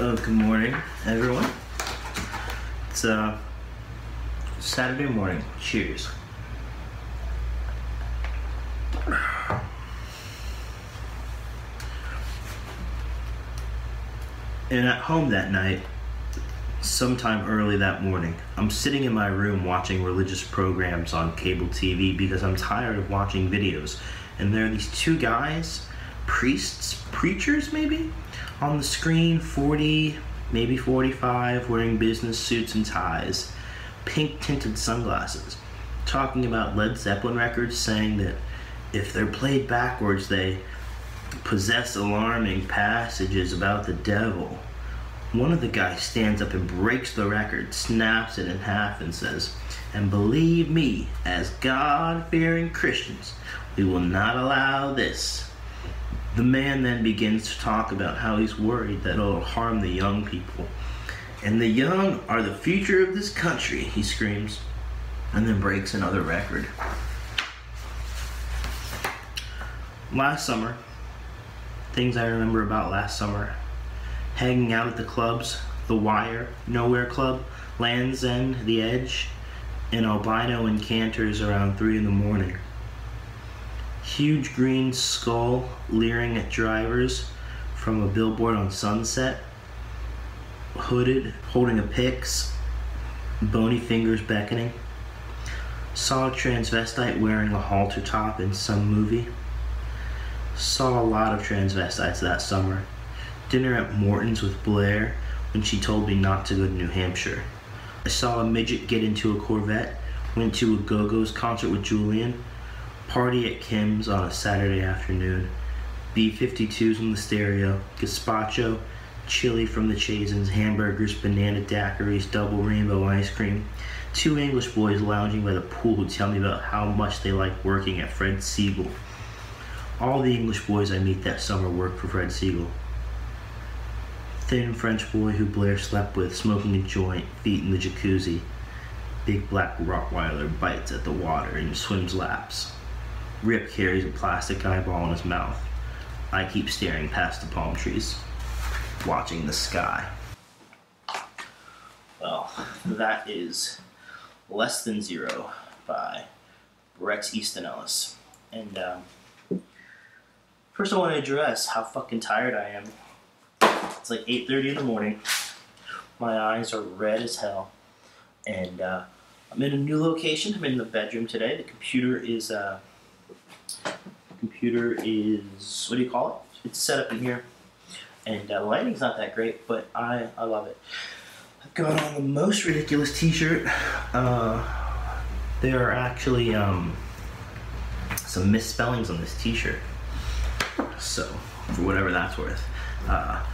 Uh, good morning, everyone. It's uh, Saturday morning. Cheers. And at home that night, sometime early that morning, I'm sitting in my room watching religious programs on cable TV because I'm tired of watching videos. And there are these two guys, priests, preachers maybe, on the screen, 40, maybe 45, wearing business suits and ties, pink tinted sunglasses, talking about Led Zeppelin records, saying that if they're played backwards, they possess alarming passages about the devil. One of the guys stands up and breaks the record, snaps it in half, and says, And believe me, as God fearing Christians, we will not allow this. The man then begins to talk about how he's worried that it'll harm the young people. And the young are the future of this country, he screams, and then breaks another record. Last summer, things I remember about last summer hanging out at the clubs The Wire, Nowhere Club, Land's End, The Edge, and albino encanters around 3 in the morning. Huge green skull leering at drivers from a billboard on Sunset, hooded, holding a pyx, bony fingers beckoning. Saw a transvestite wearing a halter top in some movie. Saw a lot of transvestites that summer. Dinner at Morton's with Blair when she told me not to go to New Hampshire. I saw a midget get into a Corvette, went to a Go Go's concert with Julian, party at Kim's on a Saturday afternoon, B 52s on the stereo, gazpacho, chili from the Chasen's, hamburgers, banana daiquiris, double rainbow ice cream, two English boys lounging by the pool who tell me about how much they like working at Fred Segal. All the English boys I meet that summer work for Fred Segal. Thin French boy who Blair slept with, smoking a joint, feet in the jacuzzi. Big black Rottweiler bites at the water and swims laps. Rip carries a plastic eyeball in his mouth. I keep staring past the palm trees, watching the sky. Well, that is Less Than Zero by Bret Easton Ellis. And um, first I want to address how fucking tired I am. It's like 8.30 in the morning. My eyes are red as hell. And uh, I'm in a new location. I'm in the bedroom today. The computer is... Uh, computer is what do you call it? It's set up in here, and uh, the lighting's not that great, but I I love it. I've got on the most ridiculous T-shirt. Uh, there are actually um, some misspellings on this T-shirt, so for whatever that's worth. Uh,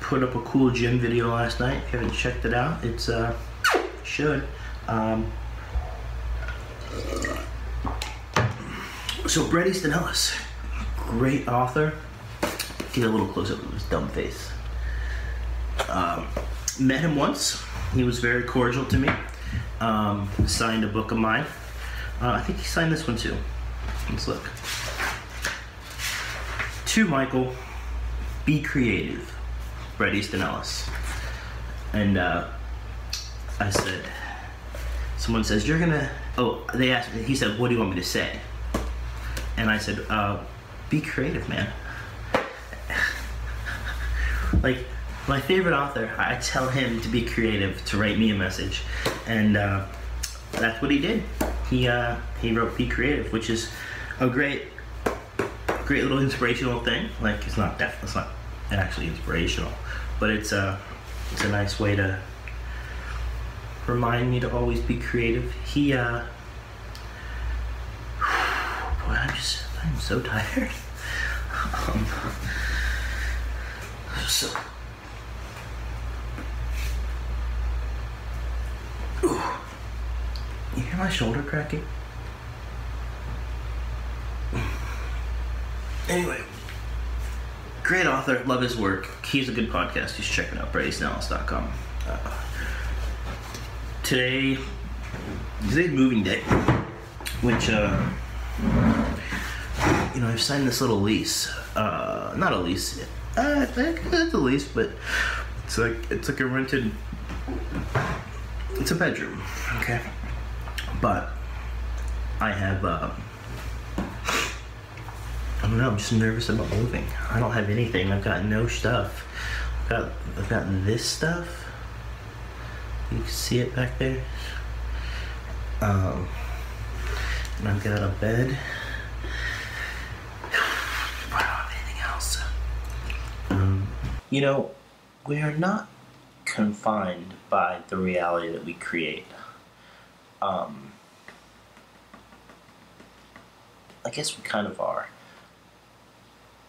put up a cool gym video last night. If you haven't checked it out, it's uh should. Um, so Bret Easton Ellis, great author. Get a little close up of his dumb face. Um, met him once. He was very cordial to me. Um, signed a book of mine. Uh, I think he signed this one too. Let's look. To Michael, be creative. Bret Easton Ellis. And uh, I said, someone says, you're gonna, oh, they asked me, he said, what do you want me to say? And I said, uh, be creative, man. like, my favorite author, I tell him to be creative, to write me a message. And uh, that's what he did. He, uh, he wrote Be Creative, which is a great, great little inspirational thing. Like, it's not def- it's not actually inspirational, but it's a, it's a nice way to remind me to always be creative. He, uh, boy, I'm just, I'm so tired. Um, so, Ooh. you hear my shoulder cracking? Anyway, great author, love his work. He's a good podcast. You should check it out, BretEastonEllis.com. Uh, today, today's moving day, which, uh, you know, I've signed this little lease Uh, not a lease. Uh, I think it's a lease, but it's like it's like a rented. It's a bedroom, okay. But I have. Uh, I don't know. I'm just nervous about moving. I don't have anything. I've got no stuff. I've got I've got this stuff. You can see it back there. Um, and I've got a bed. I don't have anything else. Um, you know, we are not confined by the reality that we create. Um, I guess we kind of are.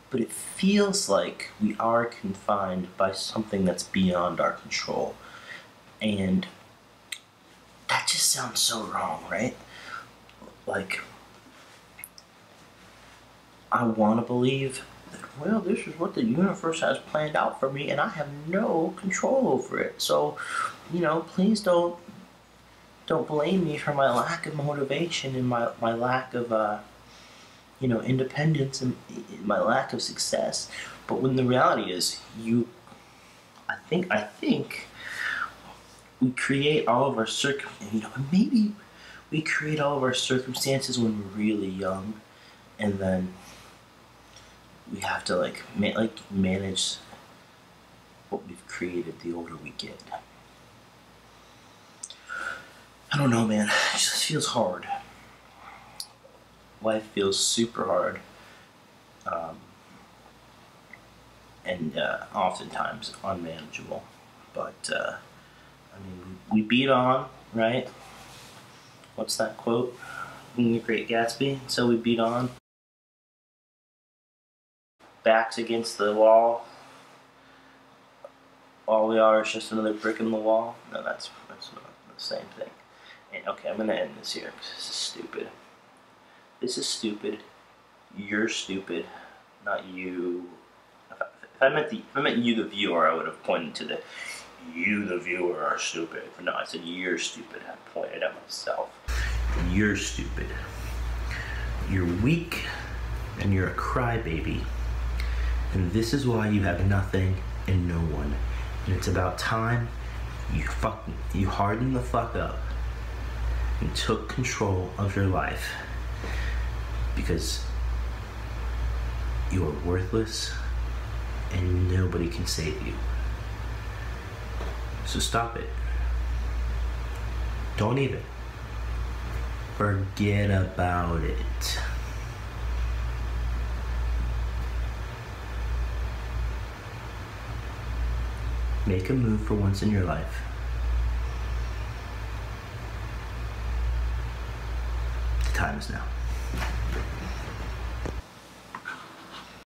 But it feels like we are confined by something that's beyond our control. And that just sounds so wrong, right? Like, I want to believe well, this is what the universe has planned out for me, and I have no control over it. So, you know, please don't don't blame me for my lack of motivation and my, my lack of uh, you know independence and my lack of success. But when the reality is, you, I think I think we create all of our circum you know maybe we create all of our circumstances when we're really young and then we have to like ma- like manage what we've created the older we get i don't know man it just feels hard life feels super hard um, and uh, oftentimes unmanageable but uh, I mean, we beat on, right? What's that quote in The Great Gatsby? So we beat on. Backs against the wall. All we are is just another brick in the wall. No, that's, that's not the same thing. And, okay, I'm going to end this here because this is stupid. This is stupid. You're stupid. Not you. If I, meant the, if I meant you, the viewer, I would have pointed to the you, the viewer, are stupid. No, I said you're stupid. I pointed at myself. You're stupid. You're weak, and you're a crybaby. And this is why you have nothing and no one. And it's about time you fuck you hardened the fuck up and took control of your life because you are worthless and nobody can save you. So stop it. Don't even. Forget about it. Make a move for once in your life. The time is now.